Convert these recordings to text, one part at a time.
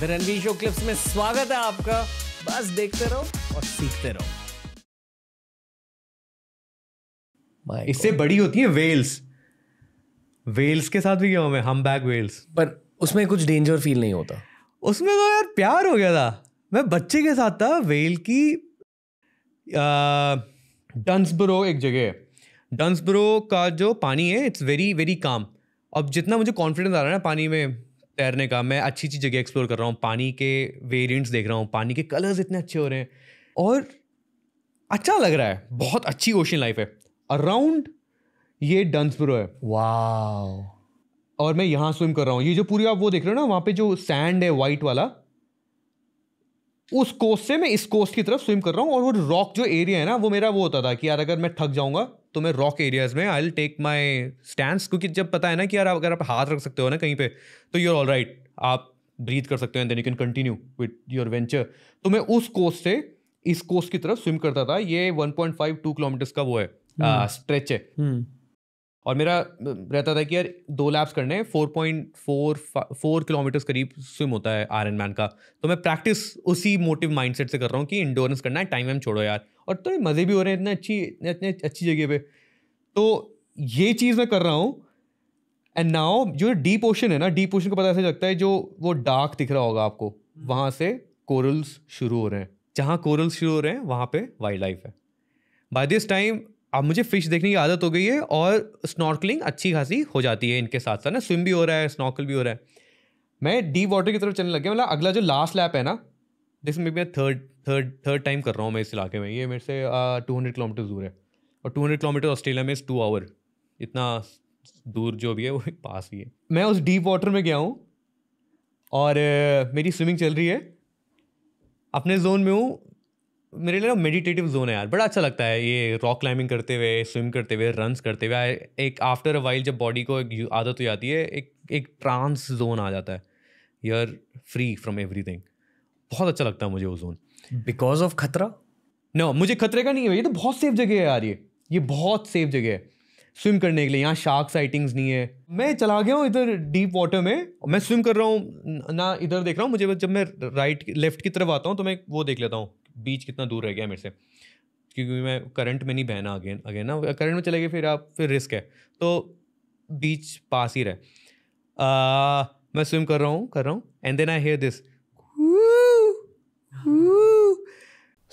The Ranveer show clips में स्वागत है आपका। बस देखते रहो और सीखते रहो। इससे बड़ी होती है वेल्स वेल्स के साथ भी गया हूँ मैं हम? बैग वेल्स पर उसमें कुछ डेंजर फील नहीं होता। उसमें तो यार प्यार हो गया था। मैं बच्चे के साथ था वेल की डंसब्रो एक जगह है। डंसब्रो का जो पानी है इट्स वेरी वेरी काम अब जितना मुझे कॉन्फिडेंस आ रहा है ना पानी में तैरने का मैं अच्छी अच्छी जगह एक्सप्लोर कर रहा हूँ पानी के वेरिएंट्स देख रहा हूँ पानी के कलर्स इतने अच्छे हो रहे हैं और अच्छा लग रहा है बहुत अच्छी ओशन लाइफ है। अराउंड ये डंसब्रो है। वाह और मैं यहाँ स्विम कर रहा हूँ। ये जो पूरी आप वो देख रहे हो ना वहाँ पे जो सैंड है वाइट वाला उस कोस्ट से मैं इस कोस्ट की तरफ़ स्विम कर रहा हूँ और वो रॉक जो एरिया है ना वो मेरा वो होता था कि यार अगर मैं थक जाऊँगा तो मैं रॉक एरियाज़ में I will take my stand क्योंकि जब पता है ना कि यार अगर आप हाथ रख सकते हो ना कहीं पे तो यूर ऑल राइट आप ब्रीथ कर सकते हो and then you can continue with your venture तो मैं उस कोस्ट से इस कोस्ट की तरफ़ स्विम करता था ये 1.5 टू किलोमीटर्स का वो है स्ट्रेच है। हम्म। और मेरा रहता था कि यार दो लैप्स करने हैं four point four four kilometres करीब स्विम होता है आयरन मैन का। तो मैं प्रैक्टिस उसी मोटिव माइंडसेट से कर रहा हूँ कि इंडोरेंस करना है टाइम वाइम छोड़ो यार। और तो मज़े भी हो रहे हैं इतने अच्छी इतने अच्छी जगह पे। तो ये चीज़ मैं कर रहा हूँ। एंड नाउ जो डीप ओशन है ना डीप ओशन को पता ऐसे लगता है जो वो डार्क दिख रहा होगा आपको। वहाँ से कोरल्स शुरू हो रहे हैं। जहाँ कोरल्स शुरू हो रहे हैं वहाँ पे वाइल्ड लाइफ है। बाय दिस टाइम अब मुझे फ़िश देखने की आदत हो गई है और स्नॉर्कलिंग अच्छी खासी हो जाती है इनके साथ साथ ना। स्विम भी हो रहा है स्नॉर्कल भी हो रहा है। मैं डीप वाटर की तरफ़ चलने लग गया। मतलब अगला जो लास्ट लैप है ना जिसमें मैं थर्ड थर्ड थर्ड टाइम कर रहा हूँ मैं इस इलाके में। ये मेरे से टू हंड्रेड किलोमीटर दूर है। और टू हंड्रेड किलोमीटर ऑस्ट्रेलिया में इस टू आवर इतना दूर जो भी है वो पास ही है। मैं उस डीप वाटर में गया हूँ और अ, मेरी स्विमिंग चल रही है। अपने जोन में हूँ। मेरे लिए ना मेडिटेटिव जोन है यार। बड़ा अच्छा लगता है ये रॉक क्लाइंबिंग करते हुए स्विम करते हुए रन्स करते हुए। एक आफ्टर अ वाइल जब बॉडी को एक आदत हो जाती है एक एक ट्रांस जोन आ जाता है। You are free from everything बहुत अच्छा लगता है मुझे वो जोन बिकॉज़ ऑफ़ खतरा? नो मुझे खतरे का नहीं है ये तो बहुत सेफ़ जगह है यार ये. ये बहुत सेफ़ जगह है. स्विम करने के लिए यहाँ शार्क साइटिंग्स नहीं है. मैं चला गया हूँ इधर डीप वाटर में मैं स्विम कर रहा हूँ ना इधर देख रहा हूँ मुझे जब मैं राइट लेफ़्ट की तरफ़ आता हूँ तो मैं वो देख लेता हूँ. बीच कितना दूर रह गया मेरे से. क्योंकि मैं करंट में नहीं बहना अगेन अगेन ना. करंट में चले गए फिर आप फिर रिस्क है. तो बीच पास ही रहे. आ, मैं स्विम कर रहा हूँ कर रहा हूँ and then I hear this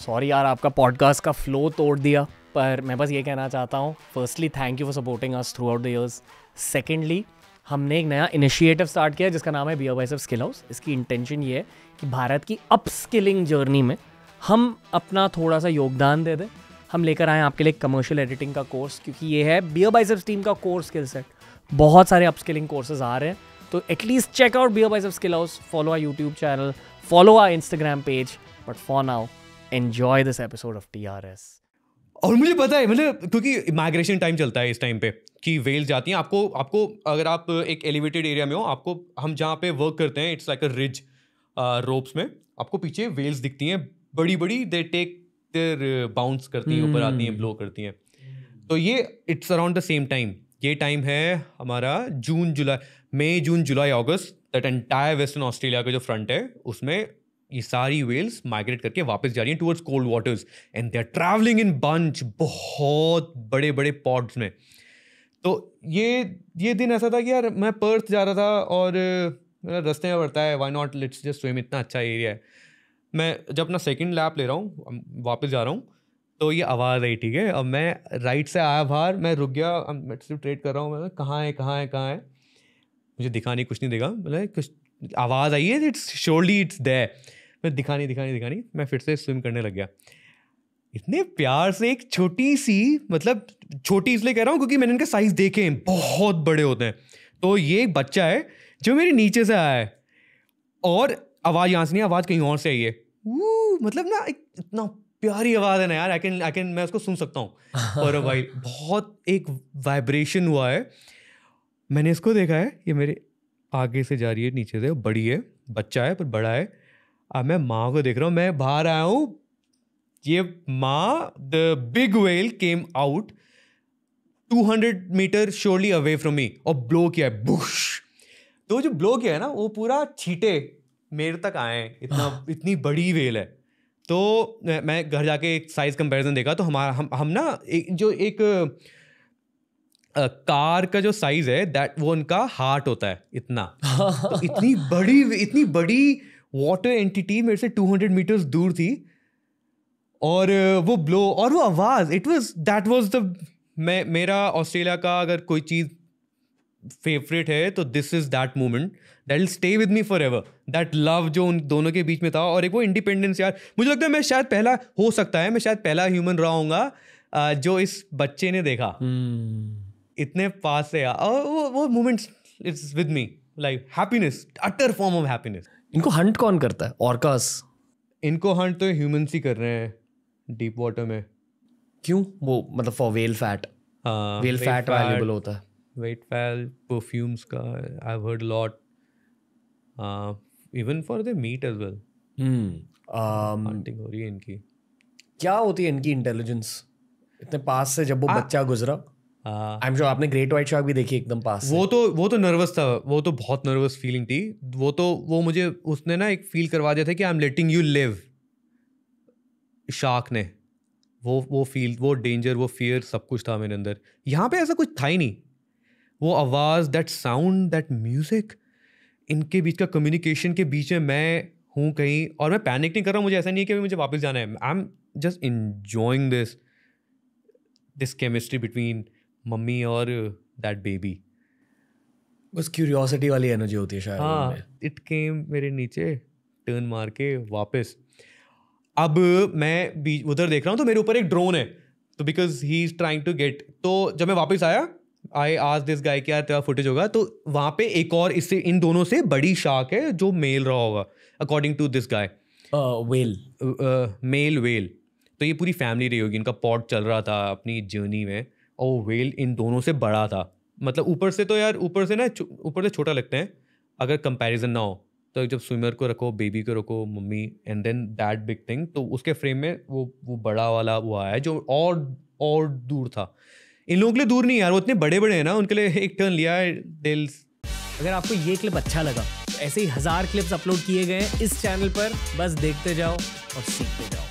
sorry यार, आपका पॉडकास्ट का फ्लो तोड़ दिया, पर मैं बस ये कहना चाहता हूँ firstly thank you for supporting us throughout the years secondly हमने एक नया इनिशिएटिव स्टार्ट किया जिसका नाम है बियर बाइसेप स्किल हाउस इसकी इंटेंशन ये है कि भारत की अपस्किलिंग जर्नी में हम अपना थोड़ा सा योगदान दे दें। हम लेकर आए आपके लिए कमर्शियल एडिटिंग का कोर्स क्योंकि ये है बियर बाइसेप्स टीम का कोर्स स्किल सेट बहुत सारे अपस्किलिंग कोर्सेज आ रहे हैं तो at least check out BeerBiceps SkillHouse follow our YouTube channel follow our Instagram page but for now enjoy this episode of T R S और मुझे पता है मतलब क्योंकि माइग्रेशन टाइम चलता है इस टाइम पे कि वेल जाती हैं आपको आपको अगर आप एक एलिवेटेड एरिया में हो आपको हम जहाँ पे वर्क करते हैं it's like a ridge ropes में आपको पीछे वेल्स दिखती हैं बड़ी बड़ी दे टेक देर बाउंस करती हैं ऊपर आती हैं ब्लो करती हैं। तो ये it's around the same time ये टाइम है हमारा जून जुलाई मई जून जुलाई अगस्त दैट एंटायर वेस्टर्न ऑस्ट्रेलिया का जो फ्रंट है उसमें ये सारी वेल्स माइग्रेट करके वापस जा रही हैं towards cold waters and they are travelling in bunch बहुत बड़े बड़े पॉड्स में। तो ये ये दिन ऐसा था कि यार मैं पर्थ जा रहा था और रास्ते में पड़ता है why not let's just swim इतना अच्छा एरिया है। मैं जब अपना सेकेंड लैप ले रहा हूँ वापस जा रहा हूँ तो ये आवाज़ आई, ठीक है? अब मैं राइट से आया बाहर, मैं रुक गया मैं सिर्फ़ ट्रेड कर रहा हूँ, मैं कहाँ है कहाँ है कहाँ है? मुझे दिखा नहीं, कुछ नहीं दिखा मतलब कुछ आवाज़ आई है इट्स श्योरली इट्स दे मैं दिखानी दिखानी दिखा नहीं दिखा नहीं मैं फिर से स्विम करने लग गया। इतने प्यार से एक छोटी सी मतलब छोटी इसलिए कह रहा हूँ क्योंकि मैंने इनके साइज़ देखे हैं बहुत बड़े होते हैं। तो ये एक बच्चा है जो मेरे नीचे से आया है। और आवाज़ यहाँ से नहीं आवाज़ कहीं और से आई है। वो मतलब ना एक इतना प्यारी आवाज़ है ना यार आई कैन आई कैन मैं उसको सुन सकता हूँ। और भाई बहुत एक वाइब्रेशन हुआ है। मैंने इसको देखा है ये मेरे आगे से जा रही है नीचे से बड़ी है बच्चा है पर बड़ा है। अब मैं माँ को देख रहा हूँ मैं बाहर आया हूँ। ये माँ the big whale came out 200 metre surely away from me और ब्लो किया है बुश तो जो ब्लो किया है ना वो पूरा छीटे मेरे तक आए इतना इतनी बड़ी वेल है। तो मैं घर जाके एक साइज़ कंपैरिजन देखा तो हमारा हम हम ना एक जो एक कार का जो साइज़ है दैट वो उनका हार्ट होता है इतना। तो इतनी बड़ी इतनी बड़ी वाटर एंटिटी मेरे से 200 मीटर्स दूर थी। और वो ब्लो और वो आवाज़ it was that was the मैं मेरा ऑस्ट्रेलिया का अगर कोई चीज़ फेवरेट है तो this is that moment that will stay with me forever that love जो उन दोनों के बीच में था और एक वो इंडिपेंडेंस यार। मुझे लगता है मैं शायद पहला हो सकता है मैं शायद पहला ह्यूमन रहा हूँ जो इस बच्चे ने देखा। hmm. इतने पास से और वो वो moments it's with me like happiness utter form of happiness इनको हंट कौन करता है? ऑर्कास इनको हंट तो ह्यूमंस ही कर रहे हैं डीप वाटर में। क्यों? वो मतलब for whale fat whale fat valuable होता है। वेट फैल परफ्यूम्स का I heard lot even for the meat as well hunting हो रही है इनकी। क्या होती है इनकी इंटेलिजेंस इतने पास से जब वो आ, बच्चा गुजरा। आई एम श्योर आपने ग्रेट वाइट शार्क भी देखी एकदम पास वो तो वो तो नर्वस था वो तो बहुत नर्वस फीलिंग थी। वो तो वो मुझे उसने ना एक फील करवा दिया था कि I am letting you live shark ने। वो वो फील वो डेंजर वो फियर सब कुछ था मेरे अंदर। यहाँ पे ऐसा कुछ था ही नहीं। वो आवाज़ दैट साउंड दैट म्यूज़िक इनके बीच का कम्युनिकेशन के बीच में मैं हूँ कहीं और मैं पैनिक नहीं कर रहा हूँ। मुझे ऐसा नहीं है कि मुझे वापस जाना है। I am just enjoying this this chemistry between mummy और दैट बेबी बस क्यूरियोसिटी वाली एनर्जी होती है शायद हाँ इट केम मेरे नीचे टर्न मार के वापस। अब मैं बीच उधर देख रहा हूँ तो मेरे ऊपर एक ड्रोन है। तो because he is trying to get तो जब मैं वापस आया आई आज दिस गाय क्या तेरा फुटेज होगा तो वहाँ पे एक और इससे इन दोनों से बड़ी शार्क है जो मेल रहा होगा according to this guy whale male whale तो ये पूरी फैमिली रही होगी इनका पॉट चल रहा था अपनी जर्नी में। और वेल इन दोनों से बड़ा था। मतलब ऊपर से तो यार, ऊपर से ना ऊपर से छोटा लगते हैं, अगर कंपैरिजन ना हो तो जब स्विमर को रखो बेबी को रखो, mummy and then that big thing तो उसके फ्रेम में वो वो बड़ा वाला वो आया जो और और दूर था। इन लोगों के लिए दूर नहीं यार, वो इतने बड़े बड़े हैं ना, उनके लिए एक टर्न लिया है दिल्स अगर आपको ये क्लिप अच्छा लगा तो ऐसे ही हज़ार क्लिप्स अपलोड किए गए इस चैनल पर, बस देखते जाओ और सीखते जाओ।